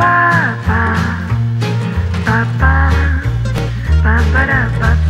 Ba-ba, ba-ba, ba-ba-da-ba-ba.